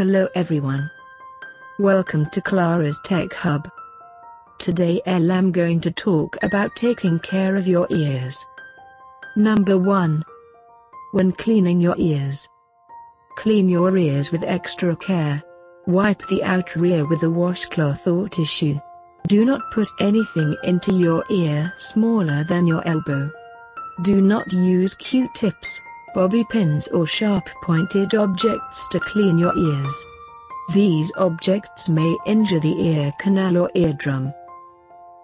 Hello everyone. Welcome to Clarah's Tech Hub. Today I'm going to talk about taking care of your ears. Number 1. When cleaning your ears. Clean your ears with extra care. Wipe the outer ear with a washcloth or tissue. Do not put anything into your ear smaller than your elbow. Do not use Q-tips, bobby pins or sharp-pointed objects to clean your ears. These objects may injure the ear canal or eardrum.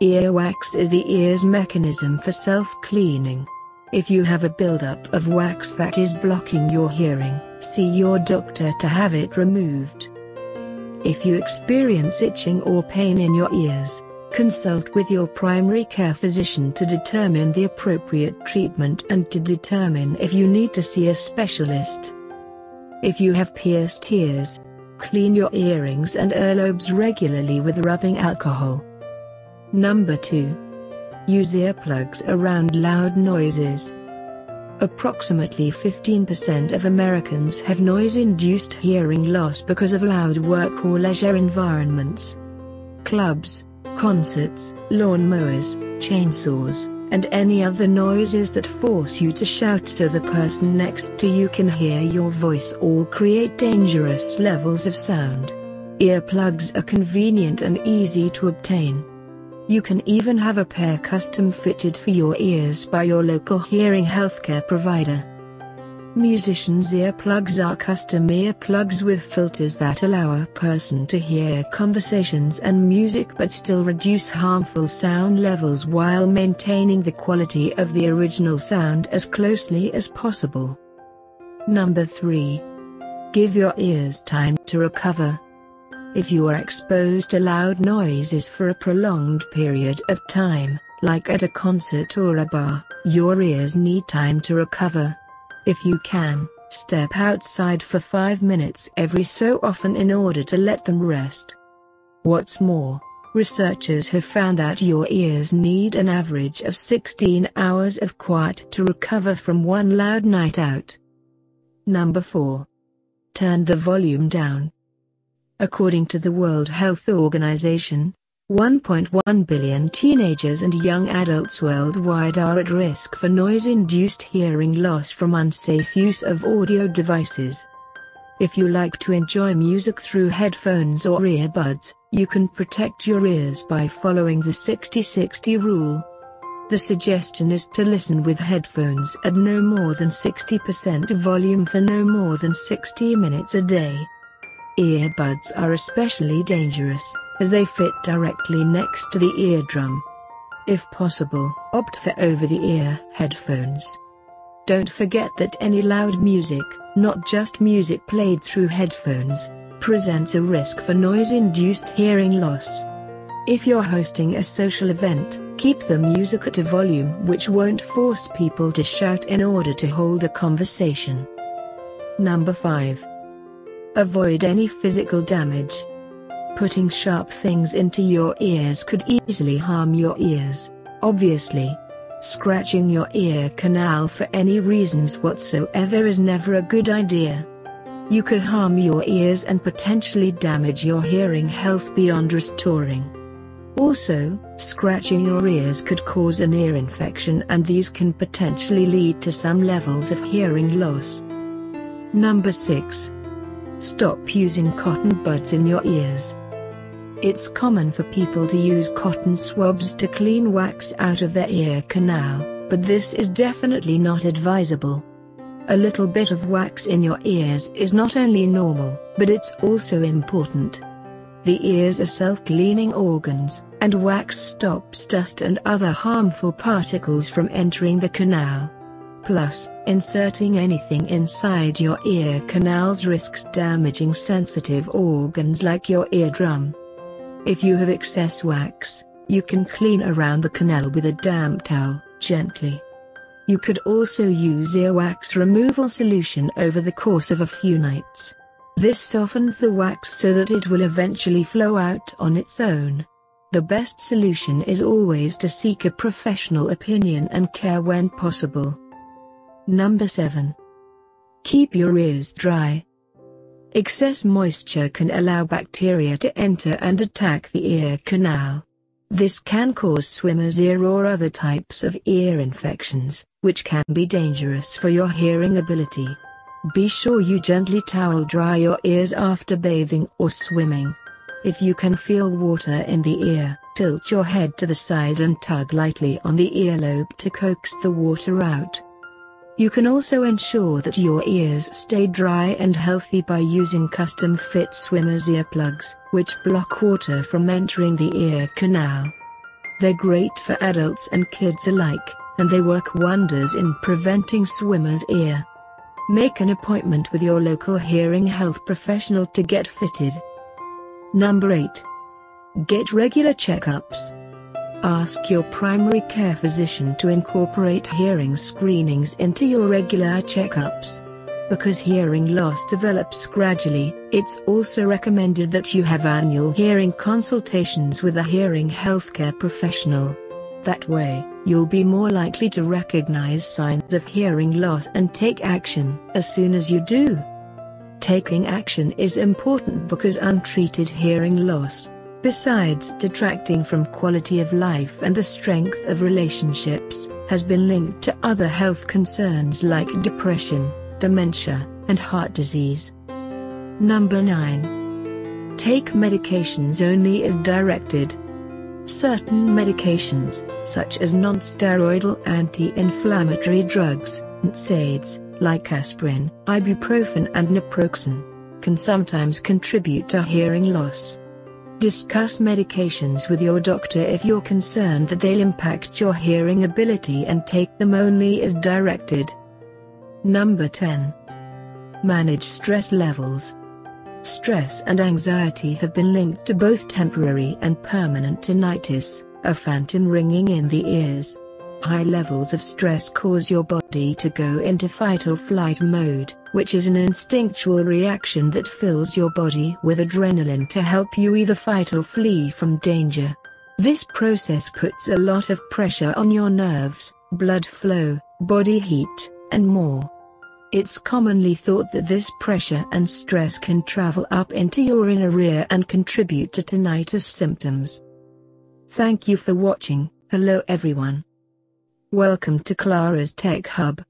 Earwax is the ear's mechanism for self-cleaning. If you have a buildup of wax that is blocking your hearing, see your doctor to have it removed. If you experience itching or pain in your ears, consult with your primary care physician to determine the appropriate treatment and to determine if you need to see a specialist. If you have pierced ears, clean your earrings and earlobes regularly with rubbing alcohol. Number 2. Use earplugs around loud noises. Approximately 15% of Americans have noise-induced hearing loss because of loud work or leisure environments. Clubs, concerts, lawn mowers, chainsaws, and any other noises that force you to shout so the person next to you can hear your voice all create dangerous levels of sound. Earplugs are convenient and easy to obtain. You can even have a pair custom fitted for your ears by your local hearing healthcare provider. Musicians' earplugs are custom earplugs with filters that allow a person to hear conversations and music but still reduce harmful sound levels while maintaining the quality of the original sound as closely as possible. Number 3. Give your ears time to recover. If you are exposed to loud noises for a prolonged period of time, like at a concert or a bar, your ears need time to recover. If you can, step outside for 5 minutes every so often in order to let them rest. What's more, researchers have found that your ears need an average of 16 hours of quiet to recover from one loud night out. Number 4. Turn the volume down. According to the World Health Organization, 1.1 billion teenagers and young adults worldwide are at risk for noise-induced hearing loss from unsafe use of audio devices. If you like to enjoy music through headphones or earbuds, you can protect your ears by following the 60-60 rule. The suggestion is to listen with headphones at no more than 60% volume for no more than 60 minutes a day. Earbuds are especially dangerous, as they fit directly next to the eardrum. If possible, opt for over-the-ear headphones. Don't forget that any loud music, not just music played through headphones, presents a risk for noise-induced hearing loss. If you're hosting a social event, keep the music at a volume which won't force people to shout in order to hold a conversation. Number 5. Avoid any physical damage. Putting sharp things into your ears could easily harm your ears, obviously. Scratching your ear canal for any reasons whatsoever is never a good idea. You could harm your ears and potentially damage your hearing health beyond restoring. Also, scratching your ears could cause an ear infection and these can potentially lead to some levels of hearing loss. Number 6. Stop using cotton buds in your ears. It's common for people to use cotton swabs to clean wax out of their ear canal, but this is definitely not advisable. A little bit of wax in your ears is not only normal, but it's also important. The ears are self-cleaning organs, and wax stops dust and other harmful particles from entering the canal. Plus, inserting anything inside your ear canals risks damaging sensitive organs like your eardrum. If you have excess wax, you can clean around the canal with a damp towel, gently. You could also use earwax removal solution over the course of a few nights. This softens the wax so that it will eventually flow out on its own. The best solution is always to seek a professional opinion and care when possible. Number 7. Keep your ears dry. Excess moisture can allow bacteria to enter and attack the ear canal. This can cause swimmer's ear or other types of ear infections, which can be dangerous for your hearing ability. Be sure you gently towel dry your ears after bathing or swimming. If you can feel water in the ear, tilt your head to the side and tug lightly on the earlobe to coax the water out. You can also ensure that your ears stay dry and healthy by using custom-fit swimmer's earplugs, which block water from entering the ear canal. They're great for adults and kids alike, and they work wonders in preventing swimmer's ear. Make an appointment with your local hearing health professional to get fitted. Number 8. Get regular checkups. Ask your primary care physician to incorporate hearing screenings into your regular checkups. Because hearing loss develops gradually, it's also recommended that you have annual hearing consultations with a hearing healthcare professional. That way, you'll be more likely to recognize signs of hearing loss and take action as soon as you do. Taking action is important because untreated hearing loss, besides detracting from quality of life and the strength of relationships, has been linked to other health concerns like depression, dementia, and heart disease. Number 9. Take medications only as directed. Certain medications, such as non-steroidal anti-inflammatory drugs, NSAIDs, like aspirin, ibuprofen and naproxen, can sometimes contribute to hearing loss. Discuss medications with your doctor if you're concerned that they'll impact your hearing ability and take them only as directed. Number 10. Manage stress levels. Stress and anxiety have been linked to both temporary and permanent tinnitus, a phantom ringing in the ears. High levels of stress cause your body to go into fight or flight mode, which is an instinctual reaction that fills your body with adrenaline to help you either fight or flee from danger. This process puts a lot of pressure on your nerves, blood flow, body heat, and more. It's commonly thought that this pressure and stress can travel up into your inner ear and contribute to tinnitus symptoms. Thank you for watching. Hello everyone. Welcome to Clarah's Tech Hub.